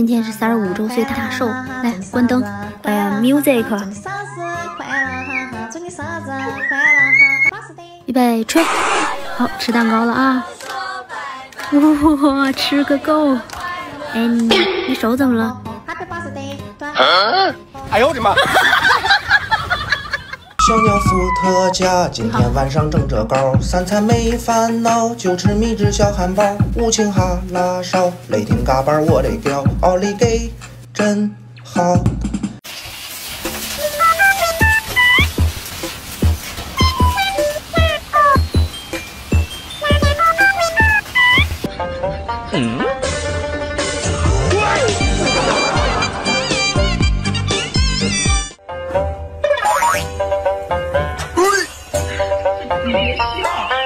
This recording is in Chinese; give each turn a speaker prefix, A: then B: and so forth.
A: 今天是三十五周岁大寿，来关灯，呃，music，预备吹，好吃蛋糕了啊！哇，吃个够！哎，你你手怎么了？
B: 哎呦我的妈！
C: 小鸟伏特加，今天晚上蒸着高，三餐没烦恼，就吃秘制小汉堡，无情哈拉少，雷霆嘎巴，我的屌，奥利给，真好。嗯。你别笑